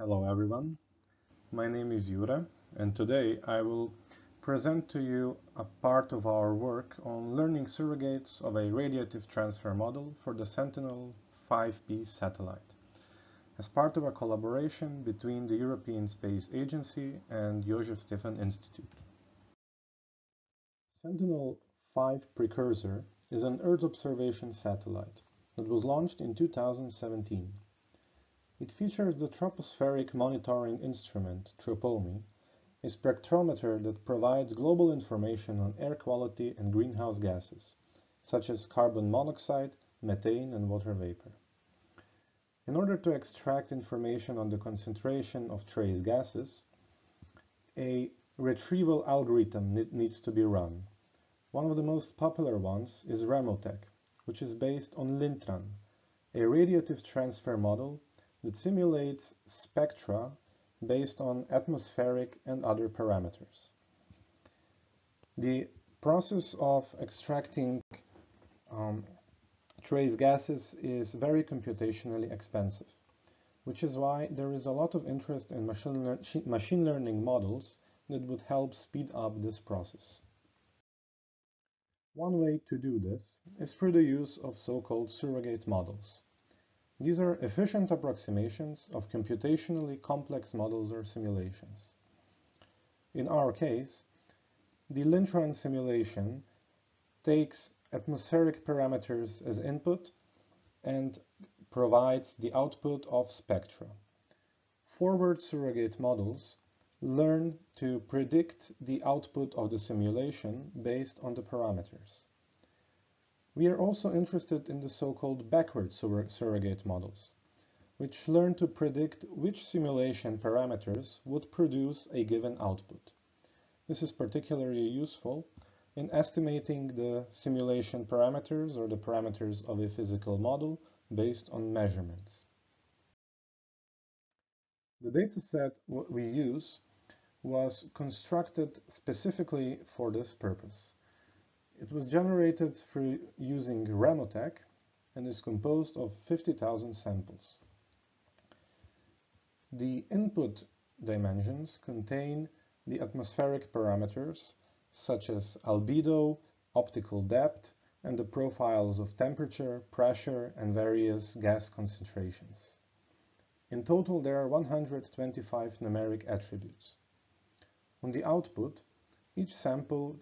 Hello everyone, my name is Jure and today I will present to you a part of our work on learning surrogates of a radiative transfer model for the Sentinel-5P satellite as part of a collaboration between the European Space Agency and Josef Stefan Institute. Sentinel-5 Precursor is an Earth observation satellite that was launched in 2017. It features the Tropospheric Monitoring Instrument, TROPOMI, a spectrometer that provides global information on air quality and greenhouse gases, such as carbon monoxide, methane, and water vapor. In order to extract information on the concentration of trace gases, a retrieval algorithm needs to be run. One of the most popular ones is RemoTeC, which is based on Lintran, a radiative transfer model that simulates spectra based on atmospheric and other parameters. The process of extracting um, trace gases is very computationally expensive, which is why there is a lot of interest in machine, machine learning models that would help speed up this process. One way to do this is through the use of so-called surrogate models. These are efficient approximations of computationally complex models or simulations. In our case, the Lintran simulation takes atmospheric parameters as input and provides the output of spectra. Forward surrogate models learn to predict the output of the simulation based on the parameters. We are also interested in the so-called backward surrogate models, which learn to predict which simulation parameters would produce a given output. This is particularly useful in estimating the simulation parameters or the parameters of a physical model based on measurements. The dataset we use was constructed specifically for this purpose. It was generated through using RemoTeC and is composed of 50,000 samples. The input dimensions contain the atmospheric parameters such as albedo, optical depth, and the profiles of temperature, pressure, and various gas concentrations. In total, there are 125 numeric attributes. On the output, each sample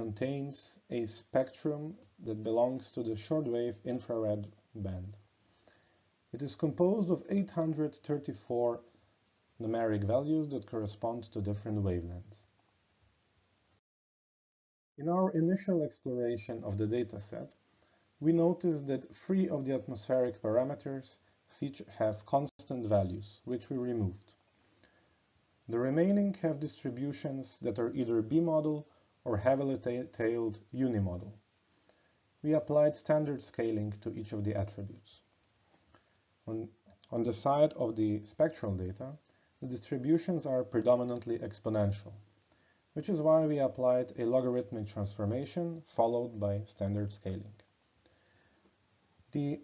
contains a spectrum that belongs to the shortwave infrared band. It is composed of 834 numeric values that correspond to different wavelengths. In our initial exploration of the dataset, we noticed that three of the atmospheric parameters have constant values, which we removed. The remaining have distributions that are either bimodal or heavily tailed unimodal. We applied standard scaling to each of the attributes. On, on the side of the spectral data, the distributions are predominantly exponential, which is why we applied a logarithmic transformation followed by standard scaling. The,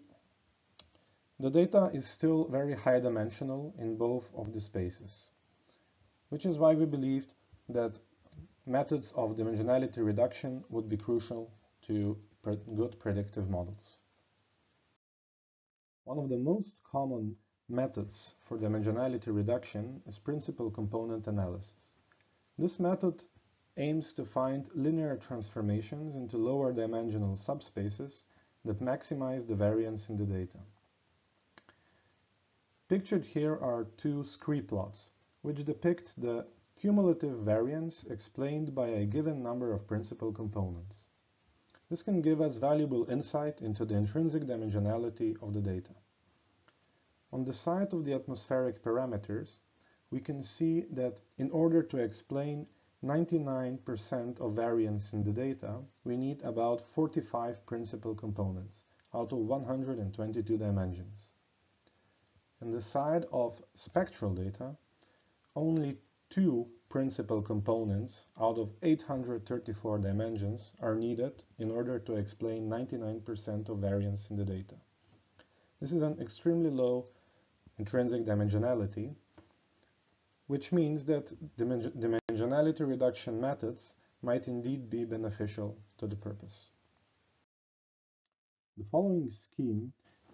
the data is still very high dimensional in both of the spaces, which is why we believed that methods of dimensionality reduction would be crucial to pre good predictive models. One of the most common methods for dimensionality reduction is principal component analysis. This method aims to find linear transformations into lower dimensional subspaces that maximize the variance in the data. Pictured here are two scree plots, which depict the cumulative variance explained by a given number of principal components. This can give us valuable insight into the intrinsic dimensionality of the data. On the side of the atmospheric parameters, we can see that in order to explain 99% of variance in the data, we need about 45 principal components out of 122 dimensions. On the side of spectral data, only Two principal components out of 834 dimensions are needed in order to explain 99% of variance in the data. This is an extremely low intrinsic dimensionality, which means that dimensionality reduction methods might indeed be beneficial to the purpose. The following scheme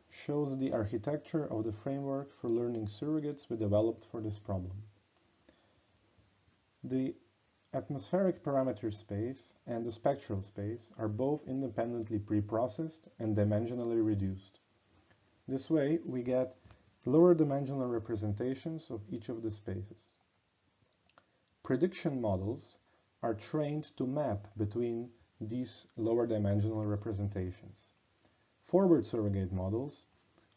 shows the architecture of the framework for learning surrogates we developed for this problem. The atmospheric parameter space and the spectral space are both independently preprocessed and dimensionally reduced. This way, we get lower dimensional representations of each of the spaces. Prediction models are trained to map between these lower dimensional representations. Forward surrogate models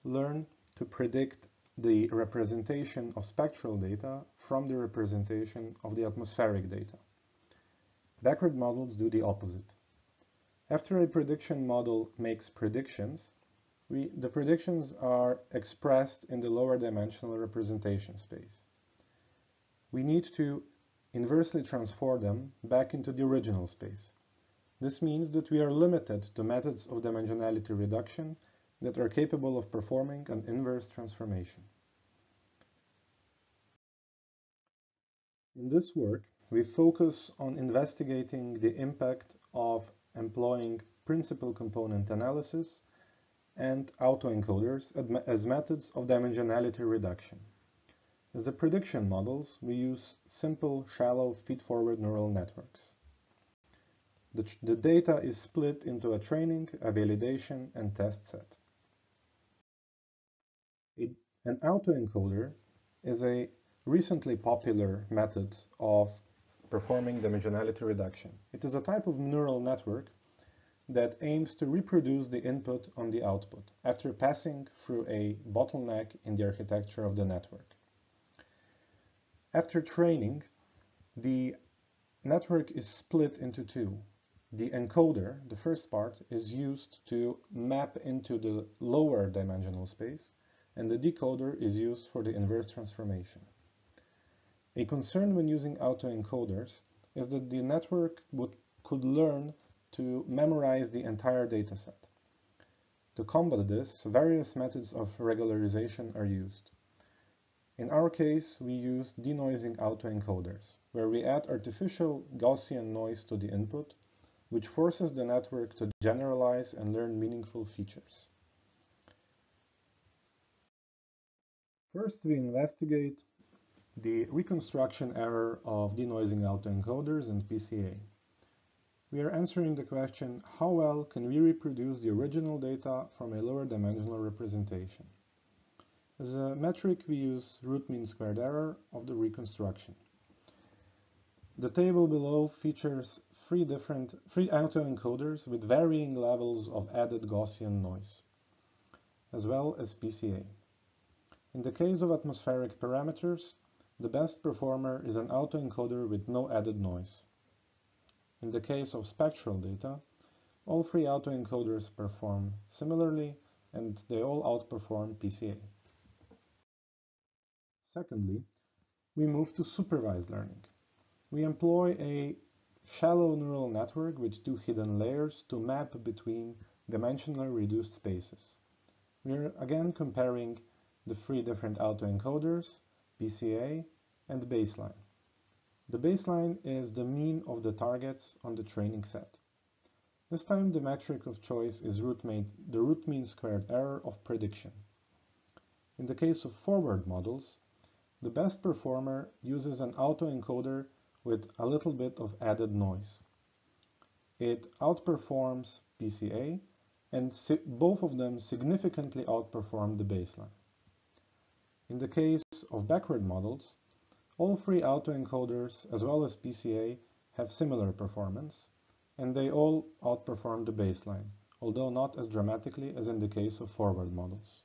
learn to predict the representation of spectral data from the representation of the atmospheric data. Backward models do the opposite. After a prediction model makes predictions, we, the predictions are expressed in the lower dimensional representation space. We need to inversely transform them back into the original space. This means that we are limited to methods of dimensionality reduction that are capable of performing an inverse transformation. In this work, we focus on investigating the impact of employing principal component analysis and autoencoders as methods of dimensionality reduction. As the prediction models, we use simple, shallow feed-forward neural networks. The, the, data is split into a training, a validation, and test set. An autoencoder is a recently popular method of performing dimensionality reduction. It is a type of neural network that aims to reproduce the input on the output after passing through a bottleneck in the architecture of the network. After training, the network is split into two. The encoder, the first part, is used to map into the lower dimensional space, and the decoder is used for the inverse transformation. A concern when using autoencoders is that the network would, could learn to memorize the entire dataset. To combat this, various methods of regularization are used. In our case, we use denoising autoencoders, where we add artificial Gaussian noise to the input, which forces the network to generalize and learn meaningful features. First, we investigate the reconstruction error of denoising autoencoders and PCA. We are answering the question, how well can we reproduce the original data from a lower dimensional representation? As a metric, we use root mean squared error of the reconstruction. The table below features three different three autoencoders with varying levels of added Gaussian noise, as well as PCA. In the case of atmospheric parameters, the best performer is an autoencoder with no added noise. In the case of spectral data, all three autoencoders perform similarly and they all outperform PCA. Secondly, we move to supervised learning. We employ a shallow neural network with two hidden layers to map between dimensionally reduced spaces. We're again comparing the three different autoencoders, PCA, and baseline. The baseline is the mean of the targets on the training set. This time the metric of choice is root mean, the root mean squared error of prediction. In the case of forward models, the best performer uses an autoencoder with a little bit of added noise. It outperforms PCA and both of them significantly outperform the baseline. In the case of backward models, all three autoencoders, as well as PCA, have similar performance, and they all outperform the baseline, although not as dramatically as in the case of forward models.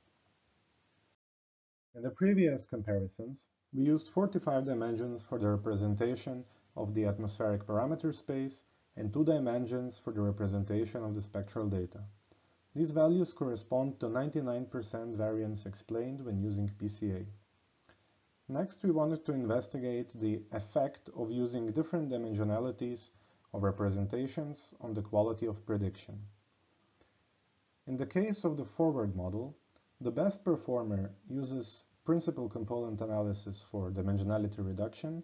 In the previous comparisons, we used 45 dimensions for the representation of the atmospheric parameter space and 2 dimensions for the representation of the spectral data. These values correspond to 99% variance explained when using PCA. Next, we wanted to investigate the effect of using different dimensionalities of representations on the quality of prediction. In the case of the forward model, the best performer uses principal component analysis for dimensionality reduction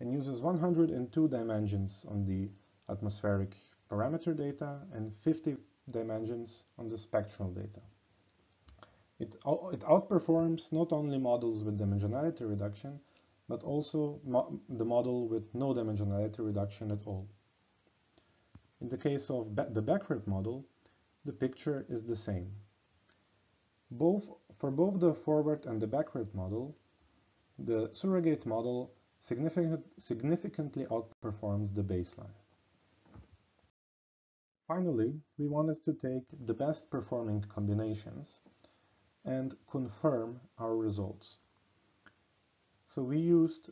and uses 102 dimensions on the atmospheric parameter data and 50 dimensions on the spectral data. It, it outperforms not only models with dimensionality reduction, but also mo the model with no dimensionality reduction at all. In the case of the backward model, the picture is the same. Both, for both the forward and the backward model, the surrogate model significant, significantly outperforms the baseline. Finally, we wanted to take the best performing combinations and confirm our results. So we used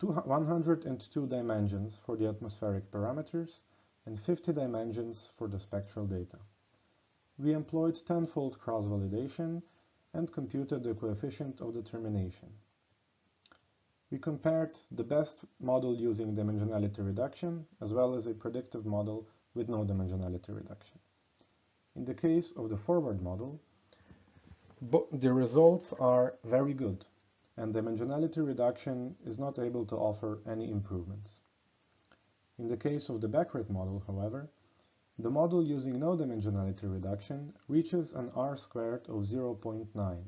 102 dimensions for the atmospheric parameters and 50 dimensions for the spectral data. We employed tenfold cross-validation and computed the coefficient of determination. We compared the best model using dimensionality reduction as well as a predictive model with no dimensionality reduction. In the case of the forward model, the results are very good, and dimensionality reduction is not able to offer any improvements. In the case of the backward model, however, the model using no dimensionality reduction reaches an R squared of 0.9.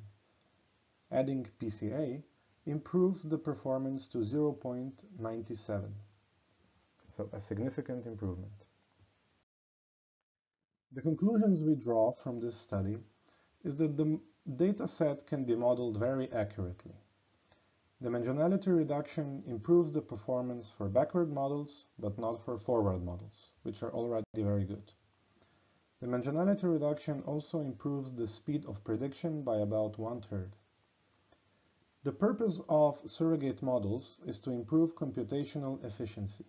Adding PCA improves the performance to 0.97, so a significant improvement. The conclusions we draw from this study is that the data set can be modeled very accurately. Dimensionality reduction improves the performance for backward models, but not for forward models, which are already very good. Dimensionality reduction also improves the speed of prediction by about one-third. The purpose of surrogate models is to improve computational efficiency,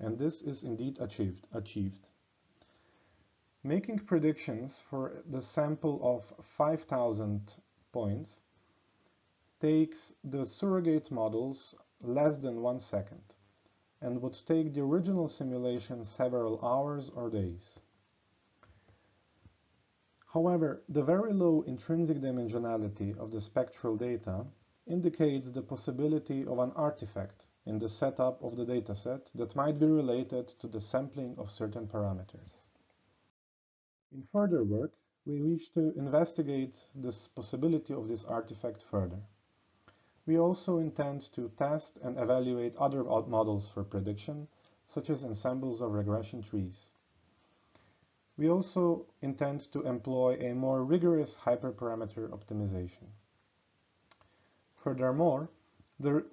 and this is indeed achieved. achieved. Making predictions for the sample of 5000 points takes the surrogate models less than one second and would take the original simulation several hours or days. However, the very low intrinsic dimensionality of the spectral data indicates the possibility of an artifact in the setup of the dataset that might be related to the sampling of certain parameters. In further work, we wish to investigate this possibility of this artifact further. We also intend to test and evaluate other models for prediction, such as ensembles of regression trees. We also intend to employ a more rigorous hyperparameter optimization. Furthermore, the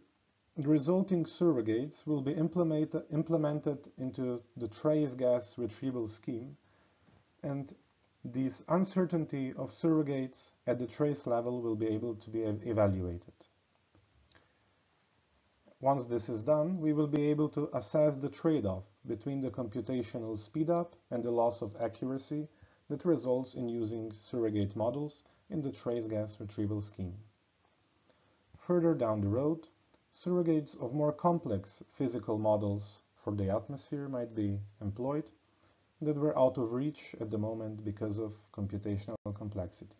resulting surrogates will be implemented, implemented into the trace gas retrieval scheme and this uncertainty of surrogates at the trace level will be able to be evaluated. Once this is done, we will be able to assess the trade-off between the computational speedup and the loss of accuracy that results in using surrogate models in the trace gas retrieval scheme. Further down the road, surrogates of more complex physical models for the atmosphere might be employed that were out of reach at the moment because of computational complexity.